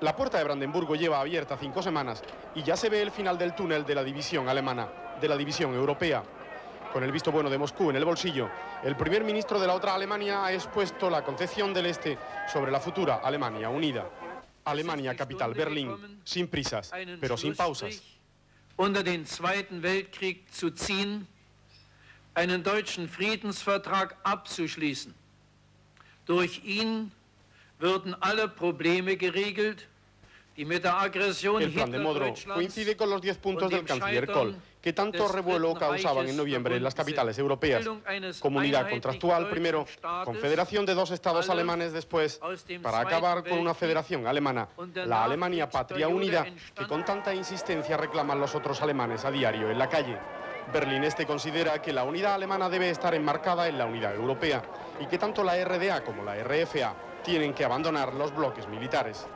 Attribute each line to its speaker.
Speaker 1: La puerta de Brandenburgo lleva abierta cinco semanas y ya se ve el final del túnel de la división alemana, de la división europea. Con el visto bueno de Moscú en el bolsillo, el primer ministro de la otra Alemania ha expuesto la concepción del Este sobre la futura Alemania unida. Alemania capital, Berlín, sin prisas, pero sin pausas.
Speaker 2: Unter den Zweiten Weltkrieg zu ziehen, einen deutschen Friedensvertrag abzuschließen. Durch ihn würden alle Probleme geregelt, die mit der Aggression
Speaker 1: El plan de Modro coincide con los 10 puntos del canciller Kohl, que tanto revuelo causaban en noviembre en las capitales europeas. Comunidad contractual primero, confederación de dos estados alemanes después, para acabar con una federación alemana, la Alemania patria unida, que con tanta insistencia reclaman los otros alemanes a diario en la calle. Berlín Este considera que la unidad alemana debe estar enmarcada en la unidad europea y que tanto la RDA como la RFA tienen que abandonar los bloques militares.